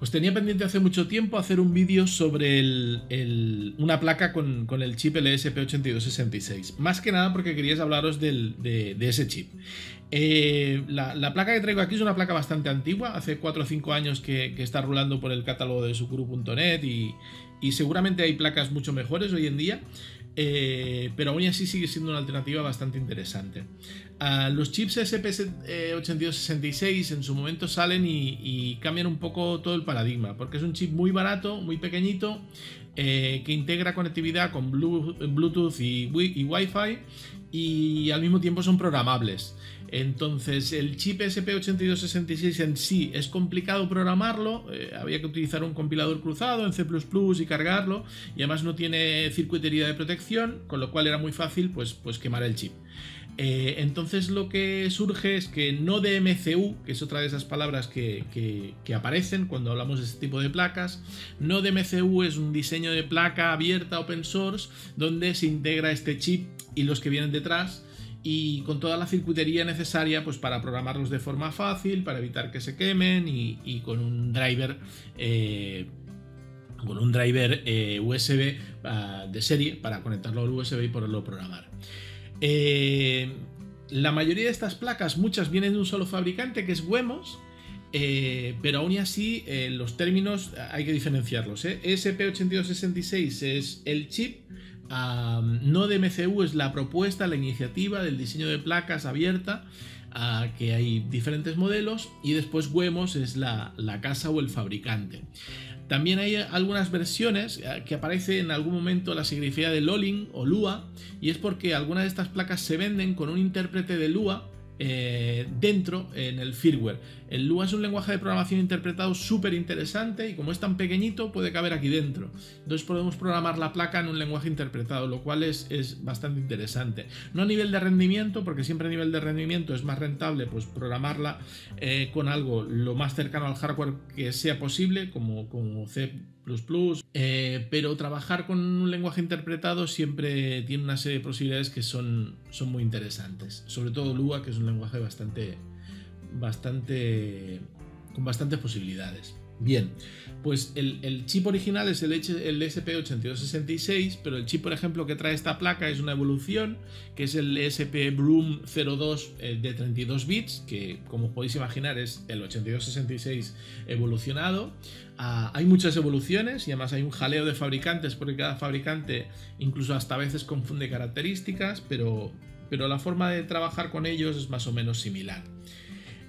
Pues tenía pendiente hace mucho tiempo hacer un vídeo sobre una placa con, el chip LSP8266. Más que nada porque queríais hablaros de, ese chip. Eh, la, placa que traigo aquí es una placa bastante antigua, hace 4 o 5 años que, está rulando por el catálogo de Sukuru.net y, y seguramente hay placas mucho mejores hoy en día. Eh, pero aún así sigue siendo una alternativa bastante interesante. Ah, los chips SP8266 en su momento salen y, cambian un poco todo el paradigma, porque es un chip muy barato, muy pequeñito, eh, que integra conectividad con Bluetooth y, y Wi-Fi y al mismo tiempo son programables. Entonces, el chip SP8266 en sí es complicado programarlo, eh, había que utilizar un compilador cruzado en C y cargarlo, y además no tiene circuitería de protección, con lo cual era muy fácil pues, pues quemar el chip. Eh, entonces lo que surge es que no de MCU, que es otra de esas palabras que, que, aparecen cuando hablamos de este tipo de placas, no de MCU es un diseño de placa abierta open source donde se integra este chip y los que vienen detrás y con toda la circuitería necesaria pues para programarlos de forma fácil, para evitar que se quemen y, con un driver eh, con un driver eh, USB ah, de serie para conectarlo al USB y poderlo programar. Eh, la mayoría de estas placas, muchas vienen de un solo fabricante que es Wemos, pero aún así los términos hay que diferenciarlos. SP8266 es el chip no de MCU es la propuesta, la iniciativa del diseño de placas abierta, que hay diferentes modelos, y después Wemos es la, casa o el fabricante. También hay algunas versiones eh, que aparece en algún momento la significación de Lolling o Lua, y es porque algunas de estas placas se venden con un intérprete de Lua eh, dentro en el firmware. El Lua es un lenguaje de programación interpretado súper interesante y como es tan pequeñito puede caber aquí dentro. Entonces podemos programar la placa en un lenguaje interpretado, lo cual es, es bastante interesante. No a nivel de rendimiento, porque siempre a nivel de rendimiento es más rentable pues programarla eh, con algo lo más cercano al hardware que sea posible, como, como C eh, pero trabajar con un lenguaje interpretado siempre tiene una serie de posibilidades que son, son muy interesantes. Sobre todo Lua, que es un lenguaje bastante, bastante, con bastantes posibilidades. Bien, pues el, chip original es el, el SP8266, pero el chip, por ejemplo, que trae esta placa es una evolución, que es el SP Bloom 02 eh, de 32 bits, que como podéis imaginar es el 8266 evolucionado. Ah, hay muchas evoluciones y además hay un jaleo de fabricantes, porque cada fabricante incluso hasta a veces confunde características, pero, pero la forma de trabajar con ellos es más o menos similar.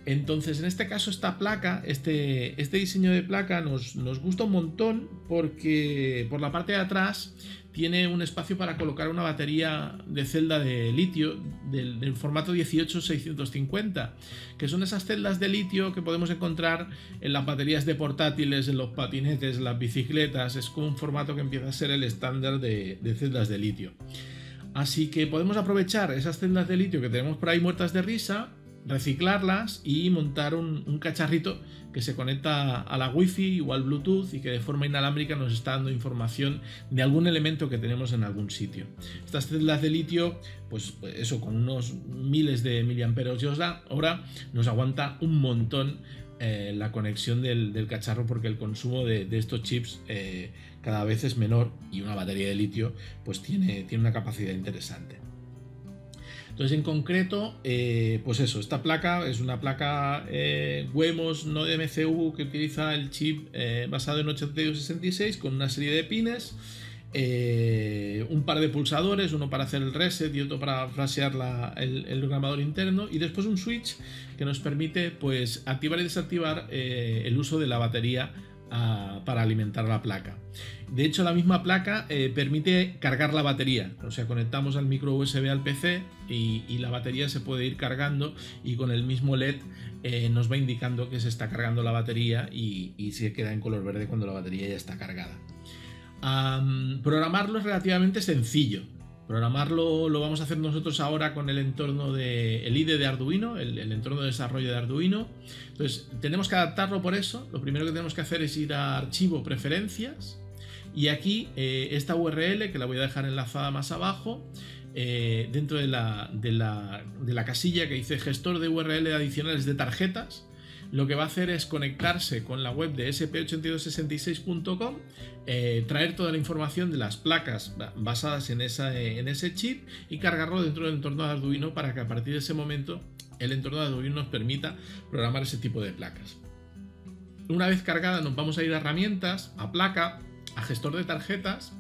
Entonces, en este caso, esta placa, este, este diseño de placa nos, gusta un montón porque por la parte de atrás tiene un espacio para colocar una batería de celda de litio del, formato 18650, que son esas celdas de litio que podemos encontrar en las baterías de portátiles, en los patinetes, en las bicicletas. Es como un formato que empieza a ser el estándar de, de celdas de litio. Así que podemos aprovechar esas celdas de litio que tenemos por ahí muertas de risa reciclarlas y montar un, cacharrito que se conecta a la wifi o al bluetooth y que de forma inalámbrica nos está dando información de algún elemento que tenemos en algún sitio. Estas celdas de litio, pues, pues eso con unos miles de miliamperios hora nos aguanta un montón eh, la conexión del, cacharro porque el consumo de, estos chips eh, cada vez es menor y una batería de litio pues tiene, tiene una capacidad interesante. Entonces, en concreto, eh, pues eso, esta placa es una placa eh, Wemos no de MCU que utiliza el chip eh, basado en 8266 con una serie de pines, un par de pulsadores, uno para hacer el reset y otro para flashear el, el, programador interno, y después un switch que nos permite pues, activar y desactivar el uso de la batería para alimentar la placa. De hecho, la misma placa eh, permite cargar la batería. O sea, conectamos al micro USB al PC y, la batería se puede ir cargando y con el mismo LED eh, nos va indicando que se está cargando la batería y, se queda en color verde cuando la batería ya está cargada. programarlo es relativamente sencillo. Programarlo lo vamos a hacer nosotros ahora con el entorno de el IDE de Arduino, el, entorno de desarrollo de Arduino. Entonces, tenemos que adaptarlo por eso. Lo primero que tenemos que hacer es ir a archivo preferencias y aquí eh, esta URL que la voy a dejar enlazada más abajo. Eh, dentro de la, de, la, de la casilla que dice gestor de URL adicionales de tarjetas, lo que va a hacer es conectarse con la web de sp8266.com, eh, traer toda la información de las placas basadas en, esa, en ese chip y cargarlo dentro del entorno de Arduino para que a partir de ese momento el entorno de Arduino nos permita programar ese tipo de placas. Una vez cargada nos vamos a ir a herramientas, a placa, a gestor de tarjetas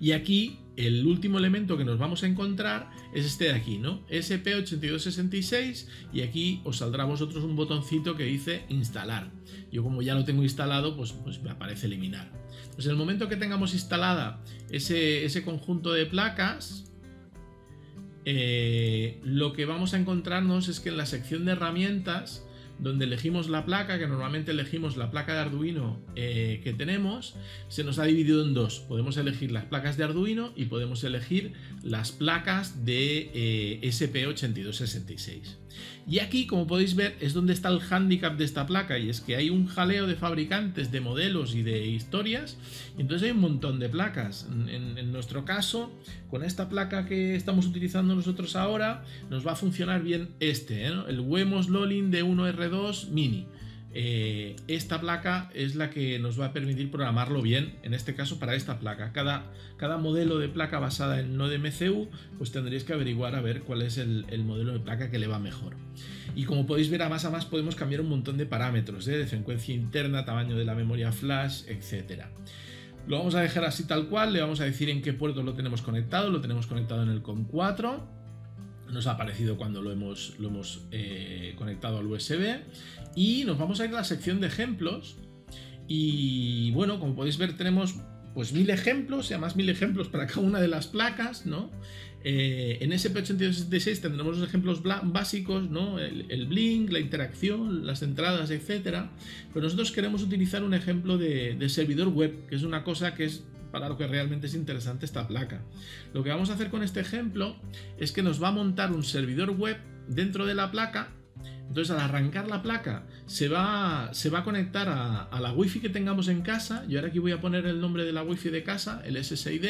y aquí el último elemento que nos vamos a encontrar es este de aquí, ¿no? SP8266 y aquí os saldrá a vosotros un botoncito que dice instalar. Yo como ya lo tengo instalado, pues, pues me aparece eliminar. Pues en el momento que tengamos instalada ese, ese conjunto de placas, eh, lo que vamos a encontrarnos es que en la sección de herramientas donde elegimos la placa, que normalmente elegimos la placa de Arduino eh, que tenemos, se nos ha dividido en dos. Podemos elegir las placas de Arduino y podemos elegir las placas de eh, SP8266. Y aquí, como podéis ver, es donde está el handicap de esta placa, y es que hay un jaleo de fabricantes, de modelos y de historias, entonces hay un montón de placas. En, nuestro caso, con esta placa que estamos utilizando nosotros ahora, nos va a funcionar bien este, ¿eh? el Wemos Lolin de 1R2 Mini. Eh, esta placa es la que nos va a permitir programarlo bien, en este caso para esta placa. Cada, cada modelo de placa basada en Node MCU, pues tendréis que averiguar a ver cuál es el, modelo de placa que le va mejor. Y como podéis ver, a más a más podemos cambiar un montón de parámetros, ¿eh? de frecuencia interna, tamaño de la memoria flash, etc. Lo vamos a dejar así tal cual, le vamos a decir en qué puerto lo tenemos conectado, lo tenemos conectado en el COM4 nos ha aparecido cuando lo hemos, lo hemos eh, conectado al USB. Y nos vamos a ir a la sección de ejemplos. Y bueno, como podéis ver, tenemos pues mil ejemplos y además mil ejemplos para cada una de las placas, ¿no? Eh, en SP8266 tendremos los ejemplos básicos, ¿no? El, blink, la interacción, las entradas, etc. Pero nosotros queremos utilizar un ejemplo de, de servidor web, que es una cosa que es para lo que realmente es interesante esta placa. Lo que vamos a hacer con este ejemplo es que nos va a montar un servidor web dentro de la placa. Entonces al arrancar la placa se va, se va a conectar a, la wifi que tengamos en casa. Yo ahora aquí voy a poner el nombre de la wifi de casa, el SSID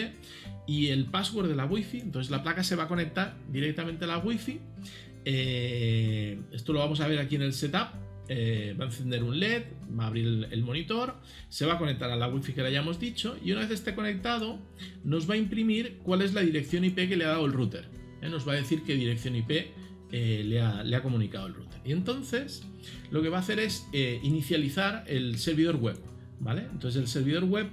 y el password de la wifi. Entonces la placa se va a conectar directamente a la wifi. Eh, esto lo vamos a ver aquí en el setup eh, va a encender un LED, va a abrir el, monitor, se va a conectar a la wifi que le hayamos dicho y una vez esté conectado nos va a imprimir cuál es la dirección IP que le ha dado el router. Eh, nos va a decir qué dirección IP eh, le, ha, le, ha, comunicado el router. Y entonces lo que va a hacer es inicializar el servidor web. ¿vale? Entonces el servidor web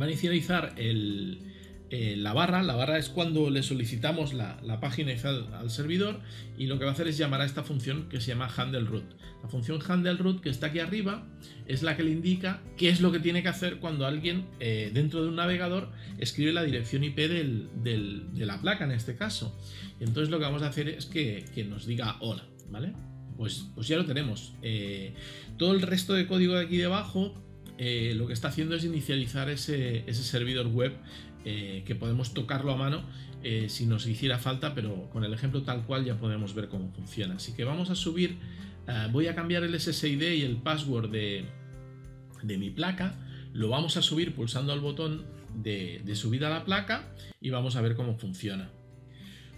va a inicializar el, eh, la barra. La barra es cuando le solicitamos la, página al, servidor y lo que va a hacer es llamar a esta función que se llama handle root. La función handle root que está aquí arriba es la que le indica qué es lo que tiene que hacer cuando alguien eh, dentro de un navegador escribe la dirección IP de la placa en este caso. Entonces lo que vamos a hacer es que, nos diga hola, ¿vale? Pues, pues ya lo tenemos. Eh, todo el resto de código de aquí debajo lo que está haciendo es inicializar ese, ese servidor web eh, que podemos tocarlo a mano eh, si nos hiciera falta, pero con el ejemplo tal cual ya podemos ver cómo funciona. Así que vamos a subir, eh, voy a cambiar el SSID y el password de, mi placa, lo vamos a subir pulsando el botón de, de subida a la placa y vamos a ver cómo funciona.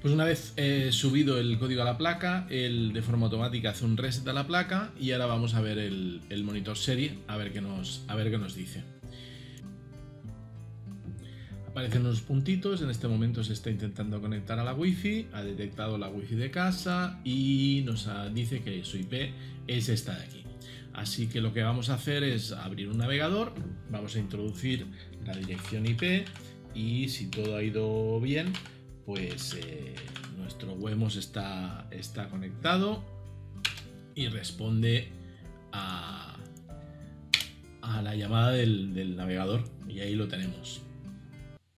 Pues una vez subido el código a la placa, él de forma automática hace un reset a la placa y ahora vamos a ver el, el monitor serie a ver qué nos, a ver qué nos dice aparecen unos puntitos, en este momento se está intentando conectar a la wifi, ha detectado la wifi de casa y nos dice que su IP es esta de aquí. Así que lo que vamos a hacer es abrir un navegador, vamos a introducir la dirección IP y si todo ha ido bien, pues eh, nuestro Wemos está, está conectado y responde a, a la llamada del navegador y ahí lo tenemos.